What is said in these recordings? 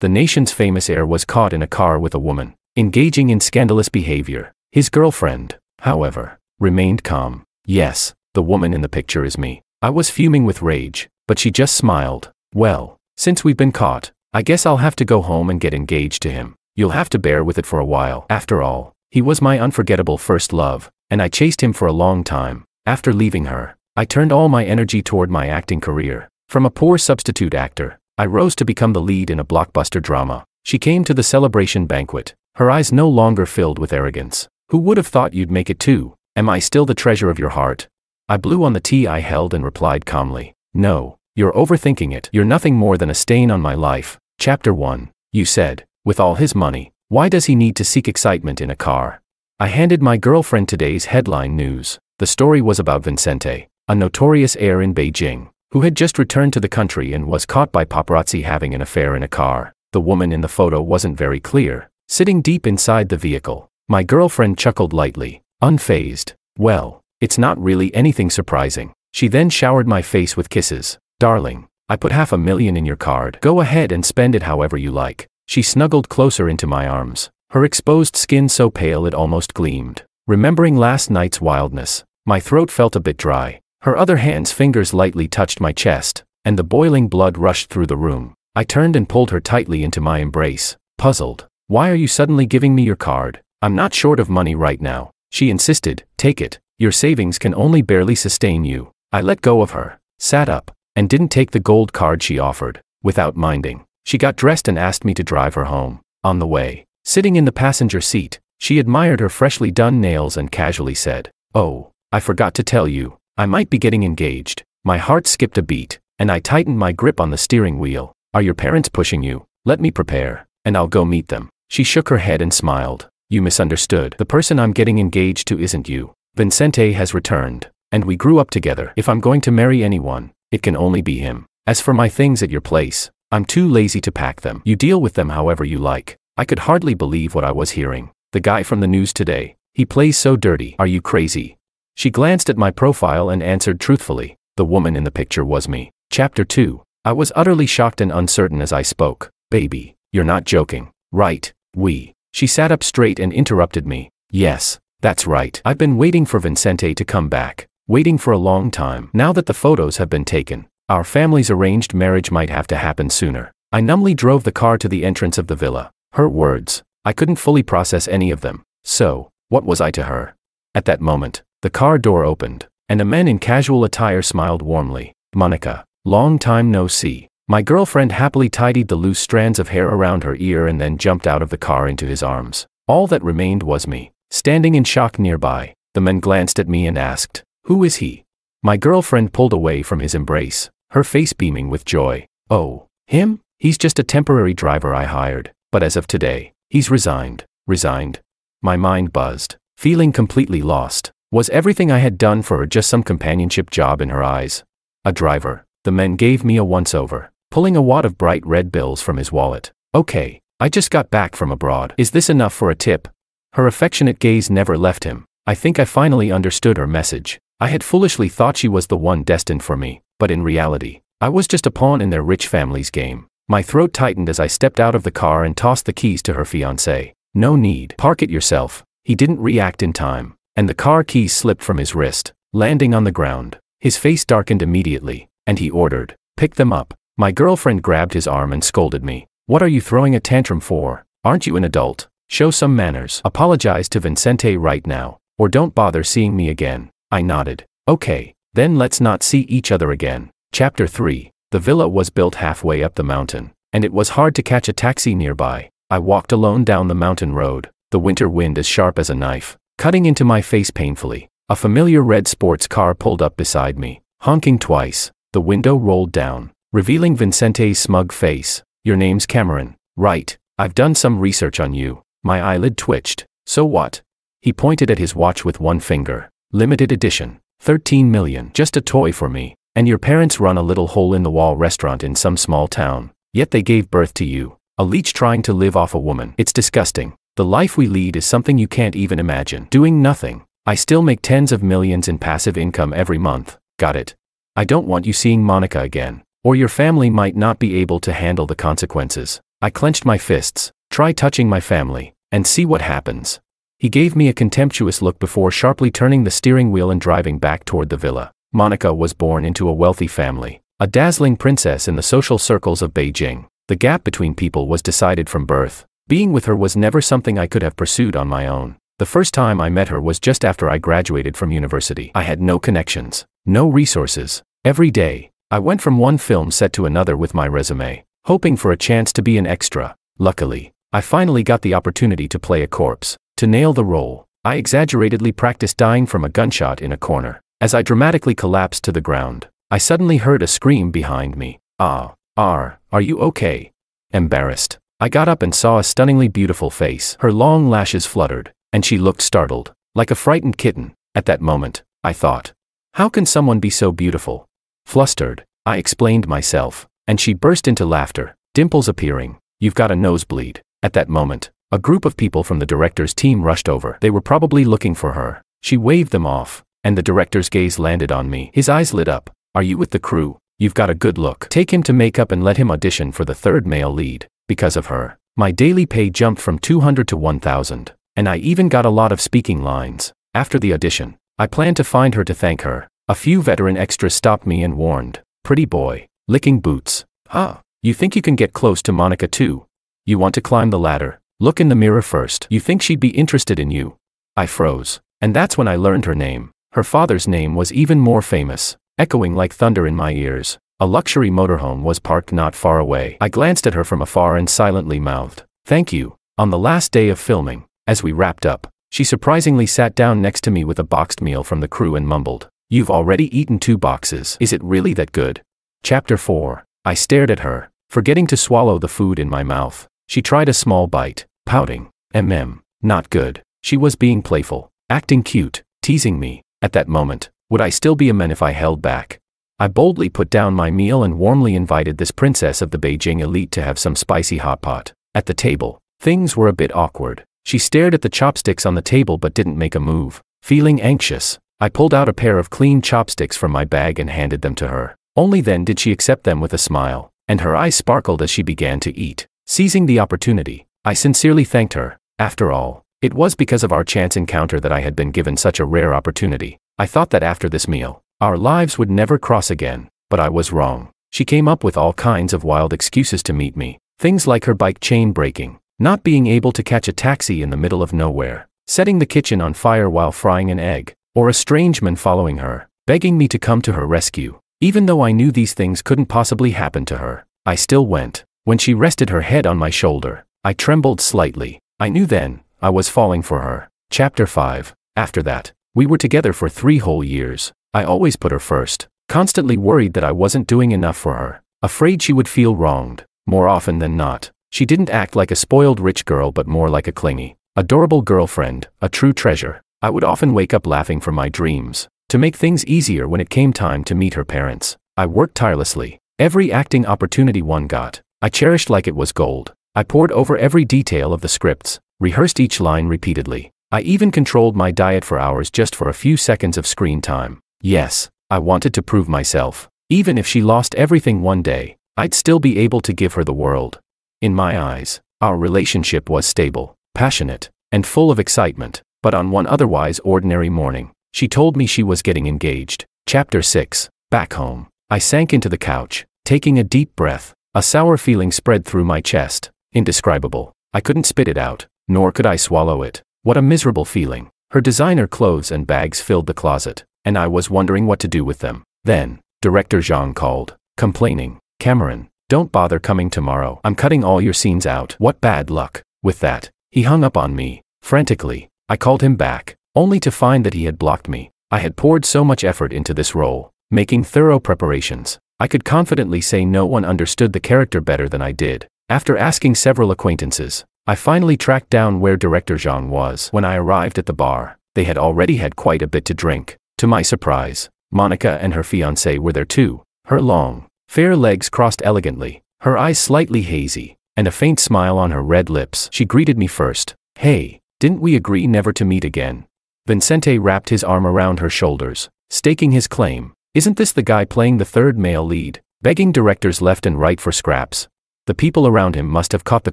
the nation's famous heir was caught in a car with a woman, engaging in scandalous behavior. His girlfriend, however, remained calm. Yes, the woman in the picture is me. I was fuming with rage, but she just smiled. Well, since we've been caught, I guess I'll have to go home and get engaged to him. You'll have to bear with it for a while. After all, he was my unforgettable first love, and I chased him for a long time. After leaving her, I turned all my energy toward my acting career. From a poor substitute actor, I rose to become the lead in a blockbuster drama. She came to the celebration banquet, her eyes no longer filled with arrogance. Who would have thought you'd make it too? Am I still the treasure of your heart? I blew on the tea I held and replied calmly, No, you're overthinking it. You're nothing more than a stain on my life. Chapter 1. You said, with all his money, why does he need to seek excitement in a car? I handed my girlfriend today's headline news. The story was about Vincente, a notorious heir in Beijing, who had just returned to the country and was caught by paparazzi having an affair in a car. The woman in the photo wasn't very clear, sitting deep inside the vehicle. My girlfriend chuckled lightly, unfazed. Well, it's not really anything surprising. She then showered my face with kisses. Darling, I put half a million in your card. Go ahead and spend it however you like. She snuggled closer into my arms, her exposed skin so pale it almost gleamed. Remembering last night's wildness, my throat felt a bit dry. Her other hand's fingers lightly touched my chest, and the boiling blood rushed through the room. I turned and pulled her tightly into my embrace, puzzled. Why are you suddenly giving me your card? I'm not short of money right now. She insisted, take it. Your savings can only barely sustain you. I let go of her, sat up, and didn't take the gold card she offered, without minding. She got dressed and asked me to drive her home. On the way, sitting in the passenger seat, she admired her freshly done nails and casually said, Oh, I forgot to tell you, I might be getting engaged. My heart skipped a beat, and I tightened my grip on the steering wheel. Are your parents pushing you? Let me prepare, and I'll go meet them. She shook her head and smiled. You misunderstood. The person I'm getting engaged to isn't you. Vincente has returned, and we grew up together. If I'm going to marry anyone, it can only be him. As for my things at your place, I'm too lazy to pack them. You deal with them however you like. I could hardly believe what I was hearing. The guy from the news today. He plays so dirty. Are you crazy? She glanced at my profile and answered truthfully. The woman in the picture was me. Chapter 2. I was utterly shocked and uncertain as I spoke. Baby, you're not joking. Right, we. She sat up straight and interrupted me. Yes, that's right. I've been waiting for Vincente to come back waiting for a long time. Now that the photos have been taken, our family's arranged marriage might have to happen sooner. I numbly drove the car to the entrance of the villa. Her words, I couldn't fully process any of them. So, what was I to her? At that moment, the car door opened, and a man in casual attire smiled warmly. Monica, long time no see. My girlfriend happily tidied the loose strands of hair around her ear and then jumped out of the car into his arms. All that remained was me, standing in shock nearby. The man glanced at me and asked, who is he? My girlfriend pulled away from his embrace, her face beaming with joy. Oh, him? He's just a temporary driver I hired, but as of today, he's resigned. Resigned? My mind buzzed, feeling completely lost. Was everything I had done for her just some companionship job in her eyes? A driver. The man gave me a once over, pulling a wad of bright red bills from his wallet. Okay, I just got back from abroad. Is this enough for a tip? Her affectionate gaze never left him. I think I finally understood her message. I had foolishly thought she was the one destined for me, but in reality, I was just a pawn in their rich family's game. My throat tightened as I stepped out of the car and tossed the keys to her fiancé. No need. Park it yourself. He didn't react in time, and the car keys slipped from his wrist, landing on the ground. His face darkened immediately, and he ordered, Pick them up. My girlfriend grabbed his arm and scolded me. What are you throwing a tantrum for? Aren't you an adult? Show some manners. Apologize to Vincente right now, or don't bother seeing me again. I nodded. Okay, then let's not see each other again. Chapter 3 The villa was built halfway up the mountain, and it was hard to catch a taxi nearby. I walked alone down the mountain road, the winter wind as sharp as a knife, cutting into my face painfully. A familiar red sports car pulled up beside me, honking twice. The window rolled down, revealing Vincente's smug face. Your name's Cameron, right? I've done some research on you. My eyelid twitched. So what? He pointed at his watch with one finger. Limited edition. 13 million. Just a toy for me. And your parents run a little hole in the wall restaurant in some small town. Yet they gave birth to you. A leech trying to live off a woman. It's disgusting. The life we lead is something you can't even imagine. Doing nothing. I still make tens of millions in passive income every month. Got it. I don't want you seeing Monica again. Or your family might not be able to handle the consequences. I clenched my fists. Try touching my family, and see what happens. He gave me a contemptuous look before sharply turning the steering wheel and driving back toward the villa. Monica was born into a wealthy family, a dazzling princess in the social circles of Beijing. The gap between people was decided from birth. Being with her was never something I could have pursued on my own. The first time I met her was just after I graduated from university. I had no connections, no resources. Every day, I went from one film set to another with my resume, hoping for a chance to be an extra. Luckily, I finally got the opportunity to play a corpse. To nail the role, I exaggeratedly practiced dying from a gunshot in a corner. As I dramatically collapsed to the ground, I suddenly heard a scream behind me. Ah, R, are you okay? Embarrassed, I got up and saw a stunningly beautiful face. Her long lashes fluttered, and she looked startled, like a frightened kitten. At that moment, I thought, how can someone be so beautiful? Flustered, I explained myself, and she burst into laughter, dimples appearing. You've got a nosebleed. At that moment, a group of people from the director's team rushed over. They were probably looking for her. She waved them off, and the director's gaze landed on me. His eyes lit up. Are you with the crew? You've got a good look. Take him to makeup and let him audition for the third male lead. Because of her, my daily pay jumped from 200 to 1000, and I even got a lot of speaking lines. After the audition, I planned to find her to thank her. A few veteran extras stopped me and warned, Pretty boy, licking boots. Ah, you think you can get close to Monica too? You want to climb the ladder? Look in the mirror first. You think she'd be interested in you? I froze, and that's when I learned her name. Her father's name was even more famous echoing like thunder in my ears. A luxury motorhome was parked not far away. I glanced at her from afar and silently mouthed, Thank you. On the last day of filming, as we wrapped up, she surprisingly sat down next to me with a boxed meal from the crew and mumbled, You've already eaten two boxes. Is it really that good? Chapter 4. I stared at her, forgetting to swallow the food in my mouth. She tried a small bite, pouting. Mm, not good. She was being playful, acting cute, teasing me. At that moment, would I still be a man if I held back? I boldly put down my meal and warmly invited this princess of the Beijing elite to have some spicy hot pot. At the table, things were a bit awkward. She stared at the chopsticks on the table but didn't make a move. Feeling anxious, I pulled out a pair of clean chopsticks from my bag and handed them to her. Only then did she accept them with a smile, and her eyes sparkled as she began to eat. Seizing the opportunity, I sincerely thanked her. After all, it was because of our chance encounter that I had been given such a rare opportunity. I thought that after this meal, our lives would never cross again, but I was wrong. She came up with all kinds of wild excuses to meet me. Things like her bike chain breaking, not being able to catch a taxi in the middle of nowhere, setting the kitchen on fire while frying an egg, or a strange man following her, begging me to come to her rescue. Even though I knew these things couldn't possibly happen to her, I still went. When she rested her head on my shoulder, I trembled slightly. I knew then, I was falling for her. Chapter 5. After that, we were together for three whole years. I always put her first, constantly worried that I wasn't doing enough for her, afraid she would feel wronged. More often than not, she didn't act like a spoiled rich girl but more like a clingy, adorable girlfriend, a true treasure. I would often wake up laughing from my dreams. To make things easier when it came time to meet her parents, I worked tirelessly. Every acting opportunity one got, I cherished like it was gold. I pored over every detail of the scripts, rehearsed each line repeatedly, I even controlled my diet for hours just for a few seconds of screen time. Yes, I wanted to prove myself. Even if she lost everything one day, I'd still be able to give her the world. In my eyes, our relationship was stable, passionate, and full of excitement. But on one otherwise ordinary morning, she told me she was getting engaged. Chapter 6 Back home. I sank into the couch, taking a deep breath. A sour feeling spread through my chest. Indescribable. I couldn't spit it out, nor could I swallow it. What a miserable feeling. Her designer clothes and bags filled the closet, and I was wondering what to do with them. Then, Director Zhang called, complaining, Cameron, don't bother coming tomorrow. I'm cutting all your scenes out. What bad luck. With that, he hung up on me. Frantically, I called him back, only to find that he had blocked me. I had poured so much effort into this role, making thorough preparations. I could confidently say no one understood the character better than I did. After asking several acquaintances, I finally tracked down where Director Zhang was. When I arrived at the bar, they had already had quite a bit to drink. To my surprise, Monica and her fiancé were there too. Her long, fair legs crossed elegantly, her eyes slightly hazy, and a faint smile on her red lips. She greeted me first. Hey, didn't we agree never to meet again? Vincente wrapped his arm around her shoulders, staking his claim. Isn't this the guy playing the third male lead, begging directors left and right for scraps? The people around him must have caught the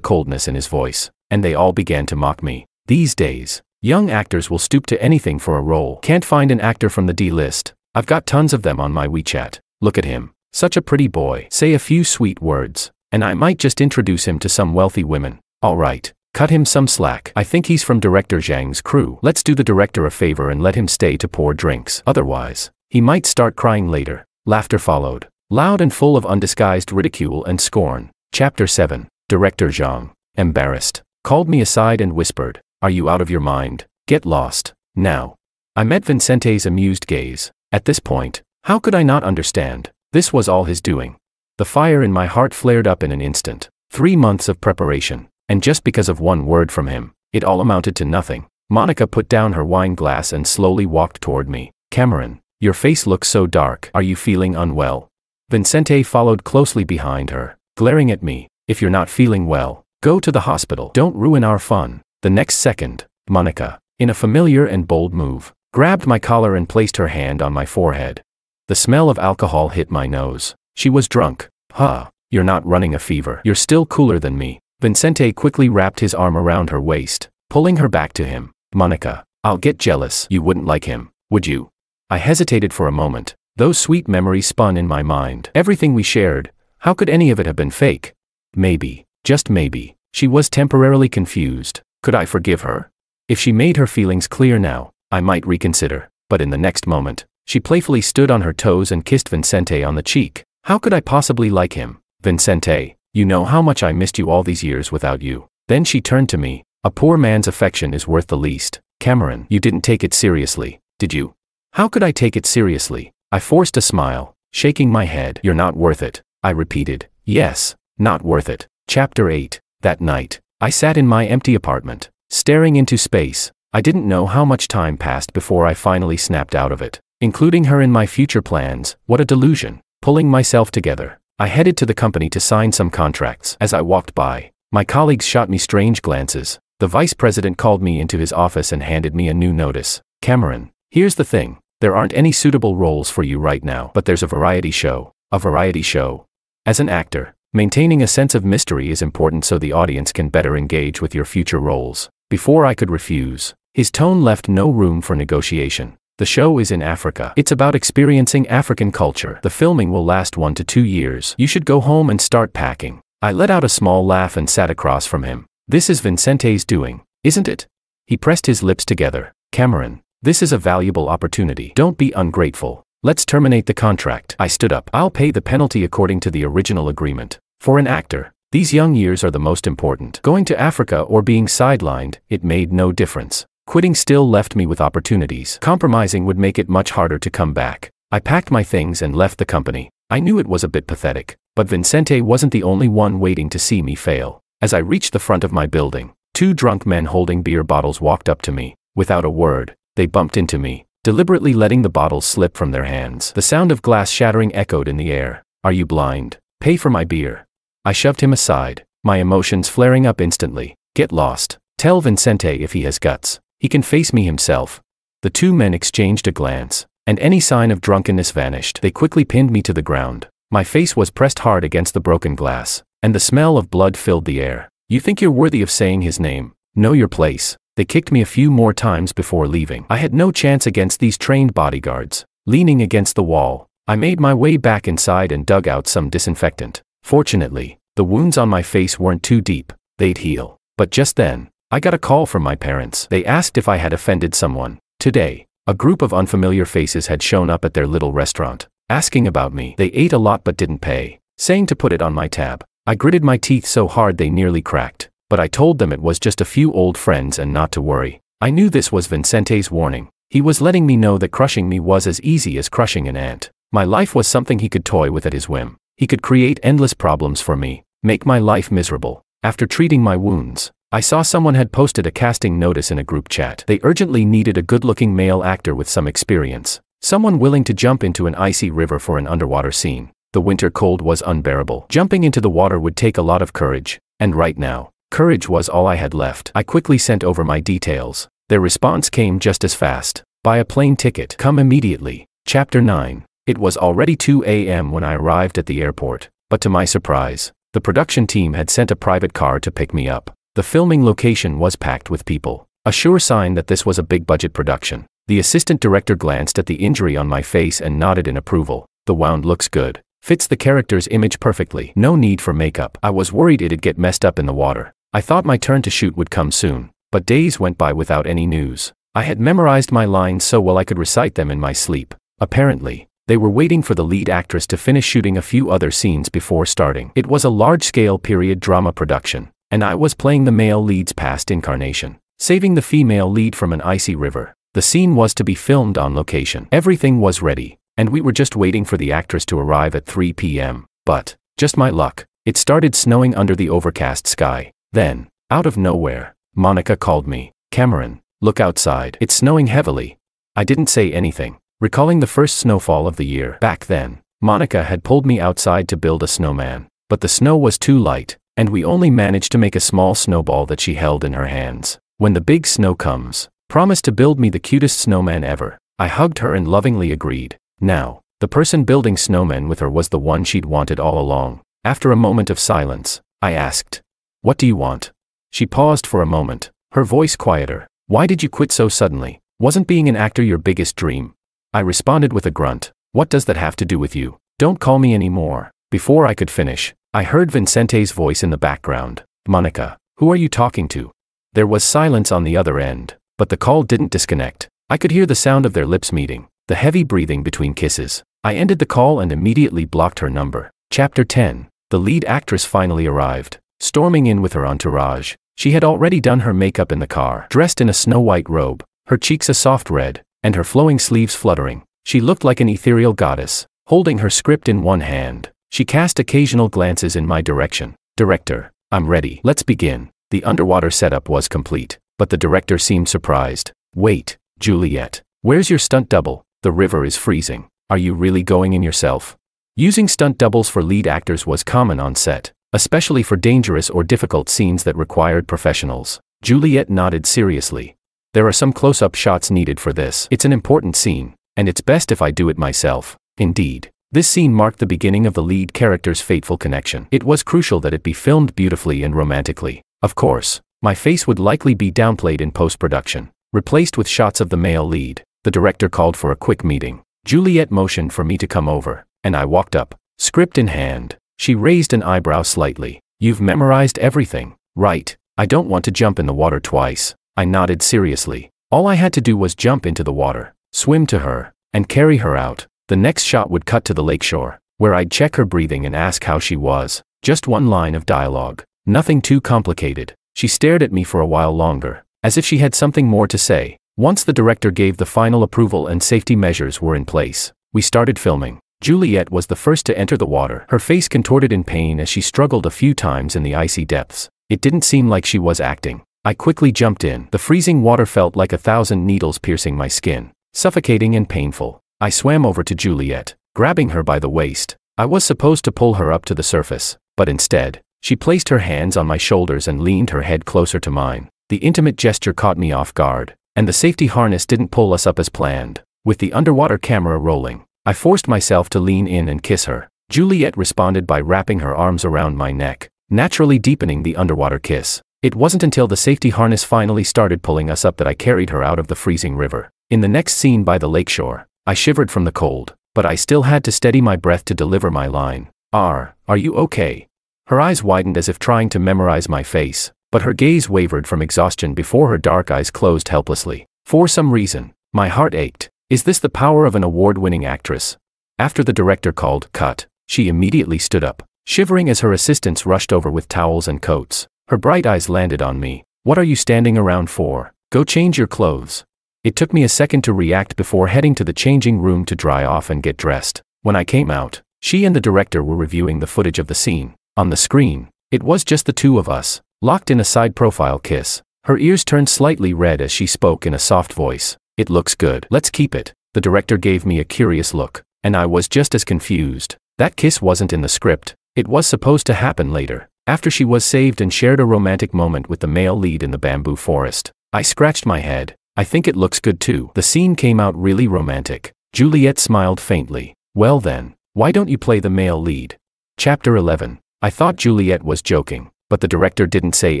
coldness in his voice, and they all began to mock me. These days, young actors will stoop to anything for a role. Can't find an actor from the D list. I've got tons of them on my WeChat. Look at him. Such a pretty boy. Say a few sweet words, and I might just introduce him to some wealthy women. Alright. Cut him some slack. I think he's from director Zhang's crew. Let's do the director a favor and let him stay to pour drinks. Otherwise, he might start crying later. Laughter followed. Loud and full of undisguised ridicule and scorn. Chapter 7. Director Zhang, embarrassed, called me aside and whispered, Are you out of your mind? Get lost. Now. I met Vincente's amused gaze. At this point, how could I not understand? This was all his doing. The fire in my heart flared up in an instant. Three months of preparation. And just because of one word from him, it all amounted to nothing. Monica put down her wine glass and slowly walked toward me. Cameron, your face looks so dark. Are you feeling unwell? Vincente followed closely behind her, glaring at me. If you're not feeling well, go to the hospital. Don't ruin our fun. The next second, Monica, in a familiar and bold move, grabbed my collar and placed her hand on my forehead. The smell of alcohol hit my nose. She was drunk. Huh, you're not running a fever. You're still cooler than me. Vincente quickly wrapped his arm around her waist, pulling her back to him. Monica, I'll get jealous. You wouldn't like him, would you? I hesitated for a moment. Those sweet memories spun in my mind. Everything we shared, how could any of it have been fake? Maybe, just maybe, she was temporarily confused. Could I forgive her? If she made her feelings clear now, I might reconsider. But in the next moment, she playfully stood on her toes and kissed Vincente on the cheek. How could I possibly like him? Vincente, you know how much I missed you all these years without you. Then she turned to me. A poor man's affection is worth the least. Cameron, you didn't take it seriously, did you? How could I take it seriously? I forced a smile, shaking my head. You're not worth it. I repeated. Yes, not worth it. Chapter 8. That night, I sat in my empty apartment, staring into space. I didn't know how much time passed before I finally snapped out of it. Including her in my future plans, what a delusion. Pulling myself together, I headed to the company to sign some contracts. As I walked by, my colleagues shot me strange glances. The vice president called me into his office and handed me a new notice. Cameron, here's the thing. There aren't any suitable roles for you right now, but there's a variety show. A variety show. As an actor, maintaining a sense of mystery is important so the audience can better engage with your future roles. Before I could refuse, his tone left no room for negotiation. The show is in Africa. It's about experiencing African culture. The filming will last one to two years. You should go home and start packing. I let out a small laugh and sat across from him. This is Vincente's doing, isn't it? He pressed his lips together. Cameron, this is a valuable opportunity. Don't be ungrateful. Let's terminate the contract. I stood up. I'll pay the penalty according to the original agreement. For an actor, these young years are the most important. Going to Africa or being sidelined, it made no difference. Quitting still left me with opportunities. Compromising would make it much harder to come back. I packed my things and left the company. I knew it was a bit pathetic, but Vincente wasn't the only one waiting to see me fail. As I reached the front of my building, two drunk men holding beer bottles walked up to me. Without a word, they bumped into me, deliberately letting the bottles slip from their hands. The sound of glass shattering echoed in the air. Are you blind? Pay for my beer. I shoved him aside, my emotions flaring up instantly. Get lost. Tell Vincente if he has guts. He can face me himself. The two men exchanged a glance, and any sign of drunkenness vanished. They quickly pinned me to the ground. My face was pressed hard against the broken glass, and the smell of blood filled the air. You think you're worthy of saying his name? Know your place. They kicked me a few more times before leaving. I had no chance against these trained bodyguards. Leaning against the wall, I made my way back inside and dug out some disinfectant. Fortunately, the wounds on my face weren't too deep, they'd heal. But just then, I got a call from my parents. They asked if I had offended someone. Today, a group of unfamiliar faces had shown up at their little restaurant, asking about me. They ate a lot but didn't pay, saying to put it on my tab. I gritted my teeth so hard they nearly cracked, but I told them it was just a few old friends and not to worry. I knew this was Vincente's warning. He was letting me know that crushing me was as easy as crushing an ant. My life was something he could toy with at his whim. He could create endless problems for me, make my life miserable. After treating my wounds, I saw someone had posted a casting notice in a group chat. They urgently needed a good-looking male actor with some experience. Someone willing to jump into an icy river for an underwater scene. The winter cold was unbearable. Jumping into the water would take a lot of courage. And right now, courage was all I had left. I quickly sent over my details. Their response came just as fast. Buy a plane ticket. Come immediately. Chapter 9. It was already 2 a.m. when I arrived at the airport. But to my surprise, The production team had sent a private car to pick me up. The filming location was packed with people. A sure sign that this was a big budget production. The assistant director glanced at the injury on my face and nodded in approval. The wound looks good. Fits the character's image perfectly. No need for makeup. I was worried it'd get messed up in the water. I thought my turn to shoot would come soon. But days went by without any news. I had memorized my lines so well I could recite them in my sleep. Apparently, they were waiting for the lead actress to finish shooting a few other scenes before starting. It was a large-scale period drama production, and I was playing the male lead's past incarnation, saving the female lead from an icy river. The scene was to be filmed on location. Everything was ready, and we were just waiting for the actress to arrive at 3 p.m. But, just my luck, it started snowing under the overcast sky. Then, out of nowhere, Monica called me. Cameron, look outside. It's snowing heavily. I didn't say anything. Recalling the first snowfall of the year, back then, Monica had pulled me outside to build a snowman. But the snow was too light, and we only managed to make a small snowball that she held in her hands. When the big snow comes, promise to build me the cutest snowman ever. I hugged her and lovingly agreed. Now, the person building snowmen with her was the one she'd wanted all along. After a moment of silence, I asked, What do you want? She paused for a moment, her voice quieter. Why did you quit so suddenly? Wasn't being an actor your biggest dream? I responded with a grunt. What does that have to do with you? Don't call me anymore. Before I could finish, I heard Vincente's voice in the background. Monica, who are you talking to? There was silence on the other end, but the call didn't disconnect. I could hear the sound of their lips meeting, the heavy breathing between kisses. I ended the call and immediately blocked her number. Chapter 10 The lead actress finally arrived, storming in with her entourage. She had already done her makeup in the car, dressed in a snow-white robe, her cheeks a soft red, and her flowing sleeves fluttering. She looked like an ethereal goddess, holding her script in one hand. She cast occasional glances in my direction. Director, I'm ready. Let's begin. The underwater setup was complete, but the director seemed surprised. Wait, Juliet. Where's your stunt double? The river is freezing. Are you really going in yourself? Using stunt doubles for lead actors was common on set, especially for dangerous or difficult scenes that required professionals. Juliet nodded seriously. There are some close-up shots needed for this. It's an important scene, and it's best if I do it myself. Indeed. This scene marked the beginning of the lead character's fateful connection. It was crucial that it be filmed beautifully and romantically. Of course, my face would likely be downplayed in post-production, replaced with shots of the male lead. The director called for a quick meeting. Juliet motioned for me to come over, and I walked up, script in hand. She raised an eyebrow slightly. You've memorized everything, right? I don't want to jump in the water twice. I nodded seriously. All I had to do was jump into the water, swim to her, and carry her out. The next shot would cut to the lakeshore, where I'd check her breathing and ask how she was. Just one line of dialogue. Nothing too complicated. She stared at me for a while longer, as if she had something more to say. Once the director gave the final approval and safety measures were in place, we started filming. Juliet was the first to enter the water. Her face contorted in pain as she struggled a few times in the icy depths. It didn't seem like she was acting. I quickly jumped in. The freezing water felt like a thousand needles piercing my skin, suffocating and painful. I swam over to Juliet, grabbing her by the waist. I was supposed to pull her up to the surface, but instead, she placed her hands on my shoulders and leaned her head closer to mine. The intimate gesture caught me off guard, and the safety harness didn't pull us up as planned. With the underwater camera rolling, I forced myself to lean in and kiss her. Juliet responded by wrapping her arms around my neck, naturally deepening the underwater kiss. It wasn't until the safety harness finally started pulling us up that I carried her out of the freezing river. In the next scene by the lakeshore, I shivered from the cold, but I still had to steady my breath to deliver my line. R, are you okay? Her eyes widened as if trying to memorize my face, but her gaze wavered from exhaustion before her dark eyes closed helplessly. For some reason, my heart ached. Is this the power of an award-winning actress? After the director called cut, she immediately stood up, shivering as her assistants rushed over with towels and coats. Her bright eyes landed on me. What are you standing around for? Go change your clothes. It took me a second to react before heading to the changing room to dry off and get dressed. When I came out, she and the director were reviewing the footage of the scene. On the screen, it was just the two of us, locked in a side profile kiss. Her ears turned slightly red as she spoke in a soft voice. It looks good. Let's keep it. The director gave me a curious look, and I was just as confused. That kiss wasn't in the script. It was supposed to happen later. After she was saved and shared a romantic moment with the male lead in the bamboo forest, I scratched my head. I think it looks good too. The scene came out really romantic. Juliet smiled faintly. Well then, why don't you play the male lead? Chapter 11. I thought Juliet was joking, but the director didn't say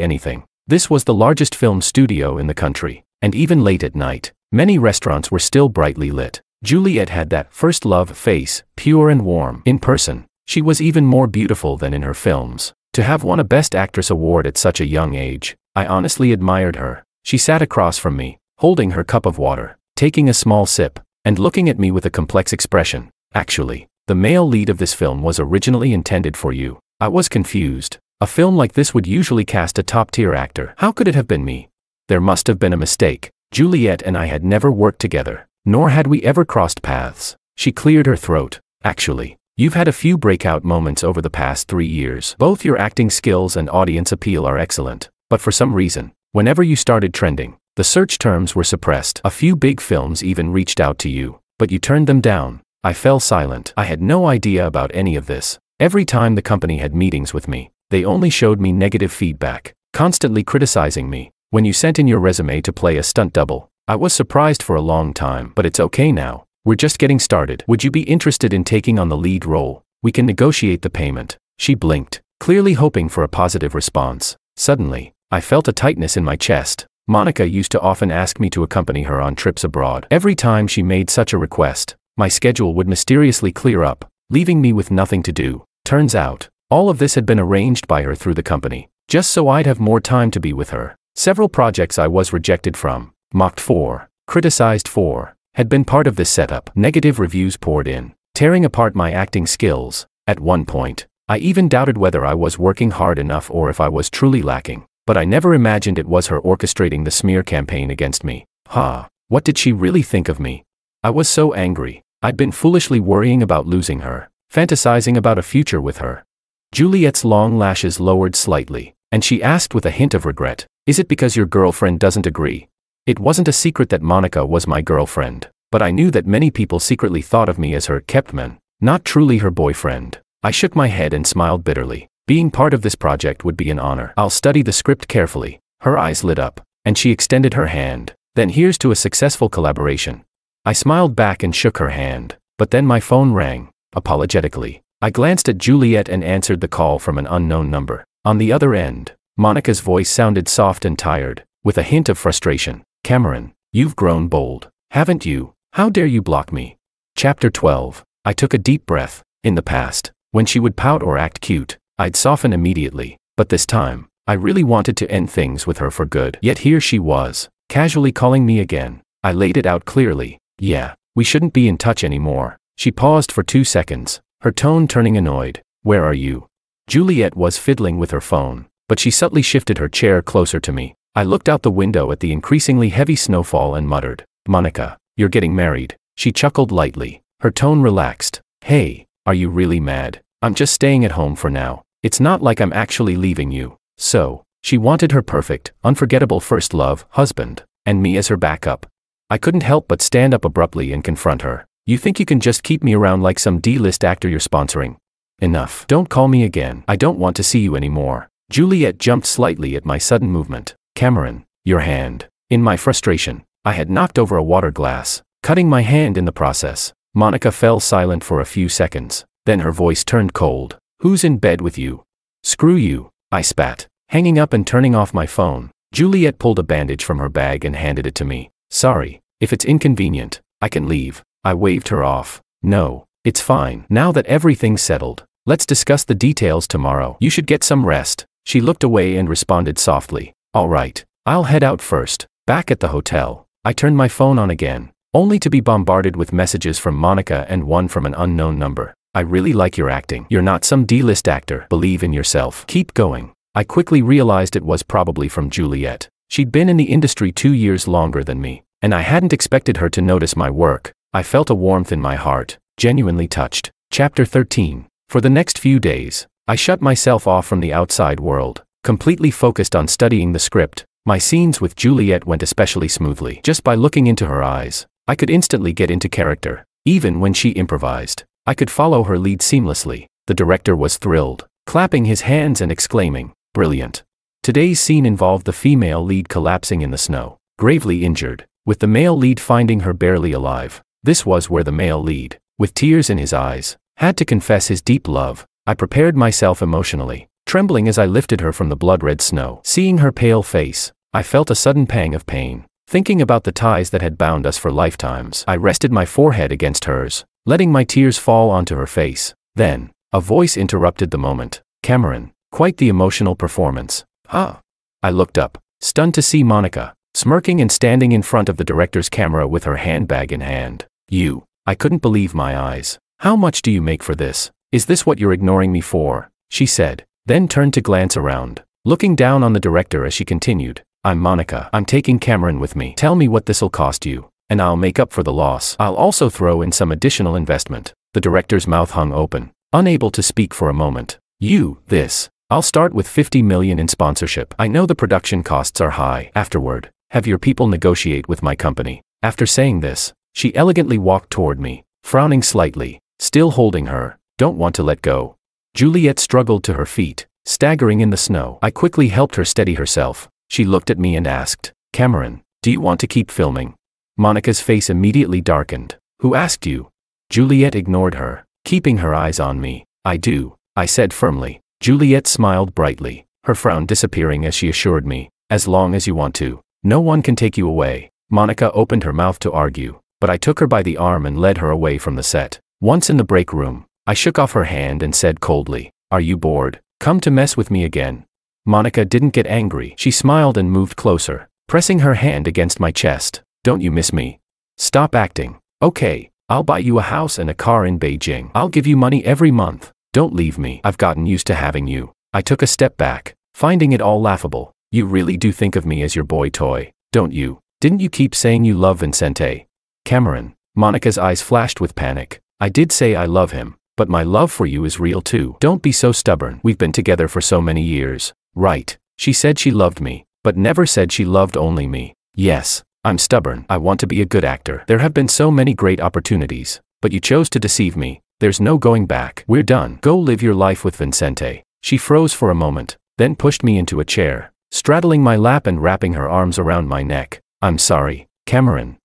anything. This was the largest film studio in the country, and even late at night, many restaurants were still brightly lit. Juliet had that first love face, pure and warm. In person, she was even more beautiful than in her films. To have won a Best Actress award at such a young age, I honestly admired her. She sat across from me, holding her cup of water, taking a small sip, and looking at me with a complex expression. Actually, the male lead of this film was originally intended for you. I was confused. A film like this would usually cast a top-tier actor. How could it have been me? There must have been a mistake. Juliet and I had never worked together, nor had we ever crossed paths. She cleared her throat. Actually, you've had a few breakout moments over the past three years. Both your acting skills and audience appeal are excellent, but for some reason, whenever you started trending, the search terms were suppressed. A few big films even reached out to you, but you turned them down. I fell silent. I had no idea about any of this. Every time the company had meetings with me, they only showed me negative feedback, constantly criticizing me. When you sent in your resume to play a stunt double, I was surprised for a long time, but it's okay now. We're just getting started. Would you be interested in taking on the lead role? We can negotiate the payment. She blinked, clearly hoping for a positive response. Suddenly, I felt a tightness in my chest. Monica used to often ask me to accompany her on trips abroad. Every time she made such a request, my schedule would mysteriously clear up, leaving me with nothing to do. Turns out, all of this had been arranged by her through the company, just so I'd have more time to be with her. Several projects I was rejected from, mocked for, criticized for, had been part of this setup. Negative reviews poured in, tearing apart my acting skills. At one point, I even doubted whether I was working hard enough or if I was truly lacking, but I never imagined it was her orchestrating the smear campaign against me. Ha! What did she really think of me? I was so angry. I'd been foolishly worrying about losing her, fantasizing about a future with her. Juliet's long lashes lowered slightly, and she asked with a hint of regret, Is it because your girlfriend doesn't agree? It wasn't a secret that Monica was my girlfriend, but I knew that many people secretly thought of me as her kept man, not truly her boyfriend. I shook my head and smiled bitterly. Being part of this project would be an honor. I'll study the script carefully. Her eyes lit up, and she extended her hand. Then here's to a successful collaboration. I smiled back and shook her hand, but then my phone rang. Apologetically, I glanced at Juliet and answered the call from an unknown number. On the other end, Monica's voice sounded soft and tired, with a hint of frustration. Cameron, you've grown bold, haven't you? How dare you block me? Chapter 12. I took a deep breath. In the past, when she would pout or act cute, I'd soften immediately, but this time, I really wanted to end things with her for good. Yet here she was, casually calling me again. I laid it out clearly. Yeah, we shouldn't be in touch anymore. She paused for two seconds, her tone turning annoyed. Where are you? Juliet was fiddling with her phone, but she subtly shifted her chair closer to me. I looked out the window at the increasingly heavy snowfall and muttered, Monica, you're getting married. She chuckled lightly, her tone relaxed. Hey, are you really mad? I'm just staying at home for now. It's not like I'm actually leaving you. So, she wanted her perfect, unforgettable first love, husband, and me as her backup. I couldn't help but stand up abruptly and confront her. You think you can just keep me around like some D-list actor you're sponsoring? Enough. Don't call me again. I don't want to see you anymore. Juliet jumped slightly at my sudden movement. Cameron, your hand. In my frustration, I had knocked over a water glass, cutting my hand in the process. Monica fell silent for a few seconds. Then her voice turned cold. Who's in bed with you? Screw you, I spat. Hanging up and turning off my phone, Juliet pulled a bandage from her bag and handed it to me. Sorry, if it's inconvenient, I can leave. I waved her off. No, it's fine. Now that everything's settled, let's discuss the details tomorrow. You should get some rest. She looked away and responded softly. All right, I'll head out first. Back at the hotel, I turned my phone on again, only to be bombarded with messages from Monica and one from an unknown number. I really like your acting. You're not some D-list actor. Believe in yourself. Keep going. I quickly realized it was probably from Juliet. She'd been in the industry two years longer than me, and I hadn't expected her to notice my work. I felt a warmth in my heart, genuinely touched. Chapter 13. For the next few days, I shut myself off from the outside world, completely focused on studying the script. My scenes with Juliet went especially smoothly. Just by looking into her eyes, I could instantly get into character. Even when she improvised, I could follow her lead seamlessly. The director was thrilled, clapping his hands and exclaiming, Brilliant. Today's scene involved the female lead collapsing in the snow, gravely injured, with the male lead finding her barely alive. This was where the male lead, with tears in his eyes, had to confess his deep love. I prepared myself emotionally, trembling as I lifted her from the blood-red snow. Seeing her pale face, I felt a sudden pang of pain. Thinking about the ties that had bound us for lifetimes, I rested my forehead against hers, letting my tears fall onto her face. Then, a voice interrupted the moment. Cameron, quite the emotional performance. Ah. I looked up, stunned to see Monica, smirking and standing in front of the director's camera with her handbag in hand. You. I couldn't believe my eyes. How much do you make for this? Is this what you're ignoring me for? She said, then turned to glance around, looking down on the director as she continued. I'm Monica. I'm taking Cameron with me. Tell me what this'll cost you, and I'll make up for the loss. I'll also throw in some additional investment. The director's mouth hung open, unable to speak for a moment. You, this. I'll start with 50 million in sponsorship. I know the production costs are high. Afterward, have your people negotiate with my company. After saying this, she elegantly walked toward me, frowning slightly, still holding her, don't want to let go. Juliet struggled to her feet, staggering in the snow. I quickly helped her steady herself, she looked at me and asked, Cameron, do you want to keep filming? Monica's face immediately darkened. Who asked you? Juliet ignored her, keeping her eyes on me. I do, I said firmly. Juliet smiled brightly, her frown disappearing as she assured me, as long as you want to. No one can take you away. Monica opened her mouth to argue, but I took her by the arm and led her away from the set. Once in the break room, I shook off her hand and said coldly, Are you bored? Come to mess with me again. Monica didn't get angry. She smiled and moved closer, pressing her hand against my chest. Don't you miss me? Stop acting. Okay, I'll buy you a house and a car in Beijing. I'll give you money every month. Don't leave me. I've gotten used to having you. I took a step back, finding it all laughable. You really do think of me as your boy toy, don't you? Didn't you keep saying you love Vincente? Cameron. Monica's eyes flashed with panic. I did say I love him, but my love for you is real too. Don't be so stubborn. We've been together for so many years. Right. She said she loved me, but never said she loved only me. Yes, I'm stubborn. I want to be a good actor. There have been so many great opportunities, but you chose to deceive me. There's no going back. We're done. Go live your life with Vincente. She froze for a moment, then pushed me into a chair, straddling my lap and wrapping her arms around my neck. I'm sorry, Cameron.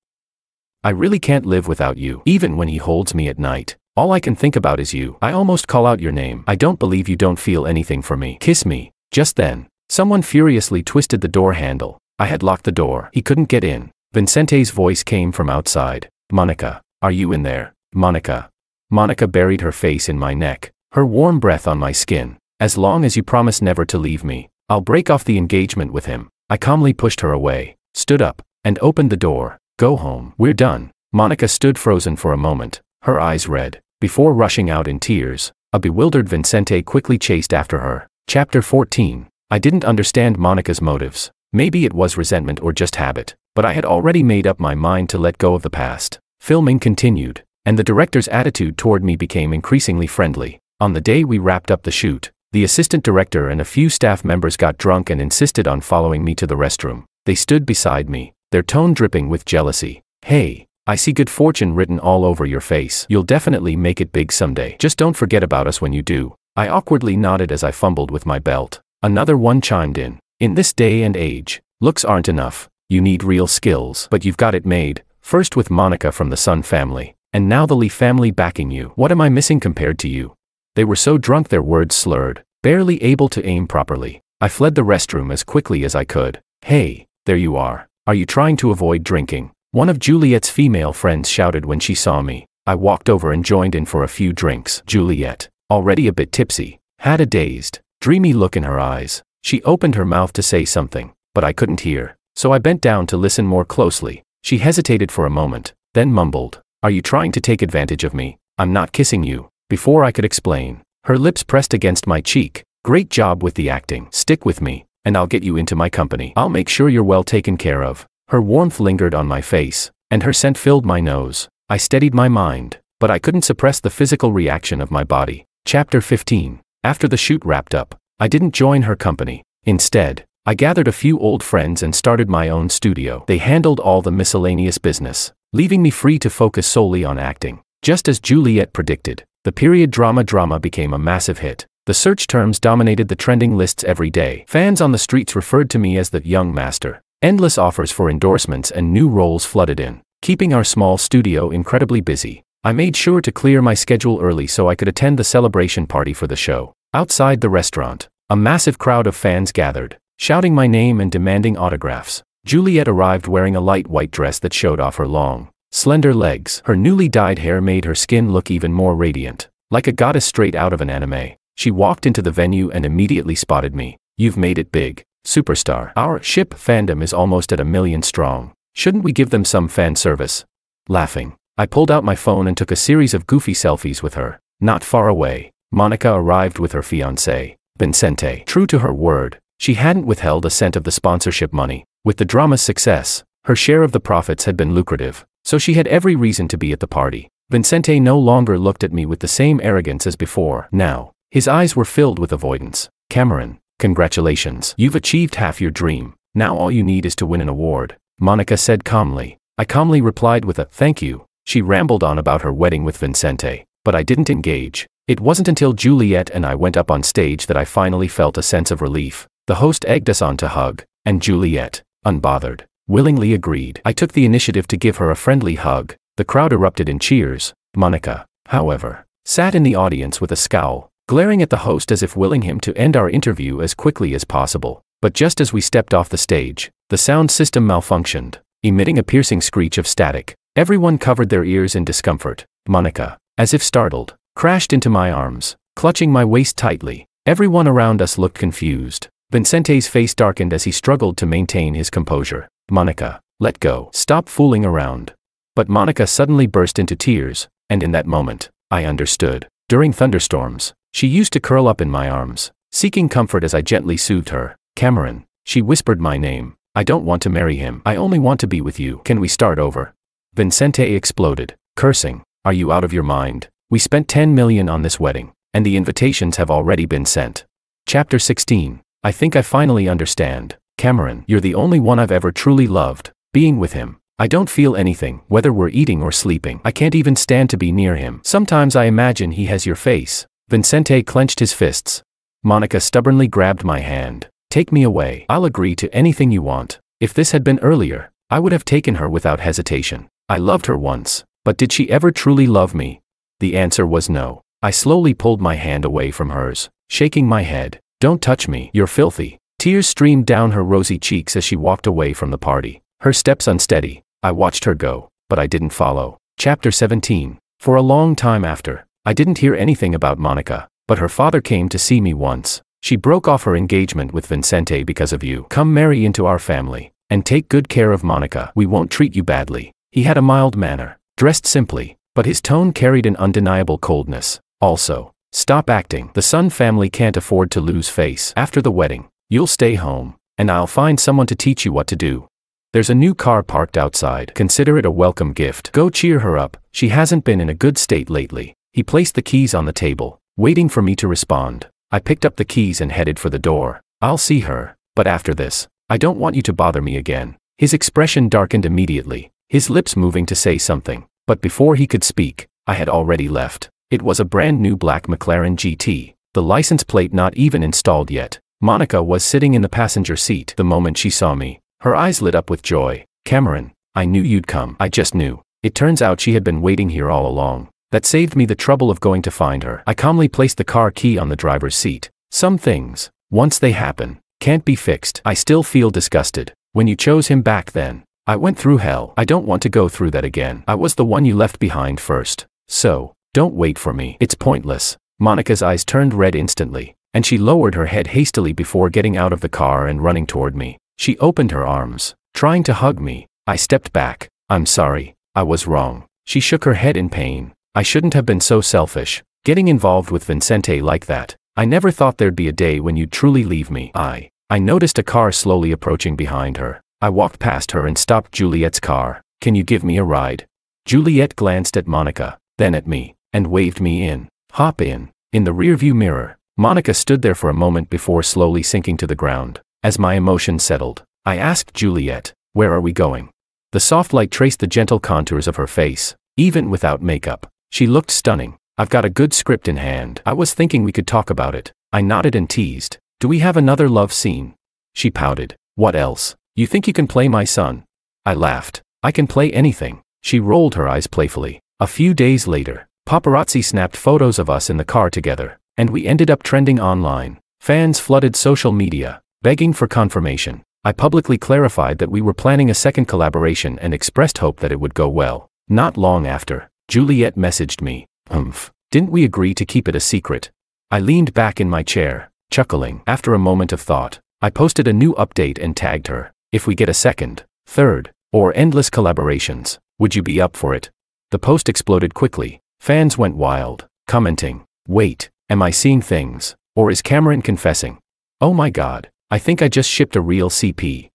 I really can't live without you. Even when he holds me at night, all I can think about is you. I almost call out your name. I don't believe you don't feel anything for me. Kiss me. Just then, someone furiously twisted the door handle. I had locked the door. He couldn't get in. Vincente's voice came from outside. Monica, are you in there? Monica. Monica buried her face in my neck, her warm breath on my skin. As long as you promise never to leave me, I'll break off the engagement with him. I calmly pushed her away, stood up, and opened the door. Go home. We're done. Monica stood frozen for a moment, her eyes red, before rushing out in tears. A bewildered Vincente quickly chased after her. Chapter 14. I didn't understand Monica's motives. Maybe it was resentment or just habit, but I had already made up my mind to let go of the past. Filming continued, and the director's attitude toward me became increasingly friendly. On the day we wrapped up the shoot, the assistant director and a few staff members got drunk and insisted on following me to the restroom. They stood beside me, their tone dripping with jealousy. Hey, I see good fortune written all over your face. You'll definitely make it big someday. Just don't forget about us when you do. I awkwardly nodded as I fumbled with my belt. Another one chimed in. In this day and age, looks aren't enough. You need real skills. But you've got it made, first with Monica from the Sun family, and now the Lee family backing you. What am I missing compared to you? They were so drunk their words slurred, barely able to aim properly. I fled the restroom as quickly as I could. Hey, there you are. Are you trying to avoid drinking? One of Juliet's female friends shouted when she saw me. I walked over and joined in for a few drinks. Juliet, already a bit tipsy, had a dazed, dreamy look in her eyes. She opened her mouth to say something, but I couldn't hear, so I bent down to listen more closely. She hesitated for a moment, then mumbled, Are you trying to take advantage of me? I'm not kissing you. Before I could explain, her lips pressed against my cheek. Great job with the acting. Stick with me, and I'll get you into my company. I'll make sure you're well taken care of. Her warmth lingered on my face, and her scent filled my nose. I steadied my mind, but I couldn't suppress the physical reaction of my body. Chapter 15. After the shoot wrapped up, I didn't join her company. Instead, I gathered a few old friends and started my own studio. They handled all the miscellaneous business, leaving me free to focus solely on acting. Just as Juliet predicted, the period drama drama became a massive hit. The search terms dominated the trending lists every day. Fans on the streets referred to me as the young master. Endless offers for endorsements and new roles flooded in, keeping our small studio incredibly busy. I made sure to clear my schedule early so I could attend the celebration party for the show. Outside the restaurant, a massive crowd of fans gathered, shouting my name and demanding autographs. Juliet arrived wearing a light white dress that showed off her long, slender legs. Her newly dyed hair made her skin look even more radiant, like a goddess straight out of an anime. She walked into the venue and immediately spotted me. You've made it big. Superstar. Our ship fandom is almost at a million strong. Shouldn't we give them some fan service? Laughing, I pulled out my phone and took a series of goofy selfies with her. Not far away, Monica arrived with her fiancé, Vincente. True to her word, she hadn't withheld a cent of the sponsorship money. With the drama's success, her share of the profits had been lucrative, so she had every reason to be at the party. Vincente no longer looked at me with the same arrogance as before. Now, his eyes were filled with avoidance. Cameron, congratulations. You've achieved half your dream. Now all you need is to win an award. Monica said calmly. I calmly replied with a thank you. She rambled on about her wedding with Vincente, but I didn't engage. It wasn't until Juliet and I went up on stage that I finally felt a sense of relief. The host egged us on to hug, and Juliet, unbothered, willingly agreed. I took the initiative to give her a friendly hug. The crowd erupted in cheers. Monica, however, sat in the audience with a scowl, glaring at the host as if willing him to end our interview as quickly as possible. But just as we stepped off the stage, the sound system malfunctioned, emitting a piercing screech of static. Everyone covered their ears in discomfort. Monica, as if startled, crashed into my arms, clutching my waist tightly. Everyone around us looked confused. Vincente's face darkened as he struggled to maintain his composure. Monica, let go. Stop fooling around. But Monica suddenly burst into tears, and in that moment, I understood. During thunderstorms, she used to curl up in my arms, seeking comfort as I gently soothed her. Cameron, she whispered my name. I don't want to marry him. I only want to be with you. Can we start over? Vincente exploded, cursing. Are you out of your mind? We spent 10 million on this wedding, and the invitations have already been sent. Chapter 16. I think I finally understand. Cameron, you're the only one I've ever truly loved. Being with him, I don't feel anything, whether we're eating or sleeping. I can't even stand to be near him. Sometimes I imagine he has your face. Vincente clenched his fists. Monica stubbornly grabbed my hand. Take me away. I'll agree to anything you want. If this had been earlier, I would have taken her without hesitation. I loved her once, but did she ever truly love me? The answer was no. I slowly pulled my hand away from hers, shaking my head. Don't touch me, you're filthy. Tears streamed down her rosy cheeks as she walked away from the party. Her steps unsteady. I watched her go, but I didn't follow. Chapter 17. For a long time after, I didn't hear anything about Monica, but her father came to see me once. She broke off her engagement with Vincente because of you. Come marry into our family, and take good care of Monica. We won't treat you badly. He had a mild manner, dressed simply, but his tone carried an undeniable coldness. Also, stop acting. The Sun family can't afford to lose face. After the wedding, you'll stay home, and I'll find someone to teach you what to do. There's a new car parked outside. Consider it a welcome gift. Go cheer her up. She hasn't been in a good state lately. He placed the keys on the table, waiting for me to respond. I picked up the keys and headed for the door. I'll see her, but after this, I don't want you to bother me again. His expression darkened immediately, his lips moving to say something, but before he could speak, I had already left. It was a brand new black McLaren GT, the license plate not even installed yet. Monica was sitting in the passenger seat the moment she saw me. Her eyes lit up with joy. Cameron, I knew you'd come. I just knew. It turns out she had been waiting here all along. That saved me the trouble of going to find her. I calmly placed the car key on the driver's seat. Some things, once they happen, can't be fixed. I still feel disgusted. When you chose him back then, I went through hell. I don't want to go through that again. I was the one you left behind first. So, don't wait for me. It's pointless. Monica's eyes turned red instantly, and she lowered her head hastily before getting out of the car and running toward me. She opened her arms, trying to hug me. I stepped back. I'm sorry. I was wrong. She shook her head in pain. I shouldn't have been so selfish, getting involved with Vincente like that. I never thought there'd be a day when you'd truly leave me. I. I noticed a car slowly approaching behind her. I walked past her and stopped Juliet's car. Can you give me a ride? Juliet glanced at Monica, then at me, and waved me in. Hop in. In the rearview mirror, Monica stood there for a moment before slowly sinking to the ground. As my emotion settled, I asked Juliet, Where are we going? The soft light traced the gentle contours of her face, even without makeup. She looked stunning. I've got a good script in hand. I was thinking we could talk about it. I nodded and teased. Do we have another love scene? She pouted. What else? You think you can play my son? I laughed. I can play anything. She rolled her eyes playfully. A few days later, paparazzi snapped photos of us in the car together, and we ended up trending online. Fans flooded social media, begging for confirmation. I publicly clarified that we were planning a second collaboration and expressed hope that it would go well. Not long after, Juliet messaged me, Humph, didn't we agree to keep it a secret? I leaned back in my chair, chuckling. After a moment of thought, I posted a new update and tagged her. If we get a second, third, or endless collaborations, would you be up for it? The post exploded quickly. Fans went wild, commenting, Wait, am I seeing things? Or is Cameron confessing? Oh my god, I think I just shipped a real CP.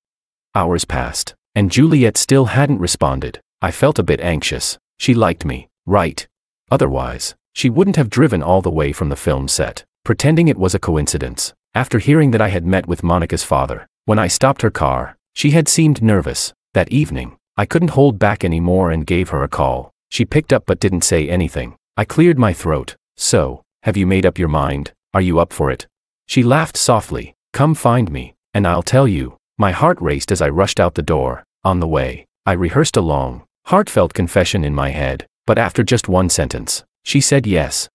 Hours passed, and Juliet still hadn't responded. I felt a bit anxious. She liked me, right? Otherwise, she wouldn't have driven all the way from the film set, pretending it was a coincidence. After hearing that I had met with Monica's father, when I stopped her car, she had seemed nervous. That evening, I couldn't hold back anymore and gave her a call. She picked up but didn't say anything. I cleared my throat. So, have you made up your mind? Are you up for it? She laughed softly. Come find me, and I'll tell you. My heart raced as I rushed out the door. On the way, I rehearsed a long, heartfelt confession in my head, but after just one sentence, she said yes.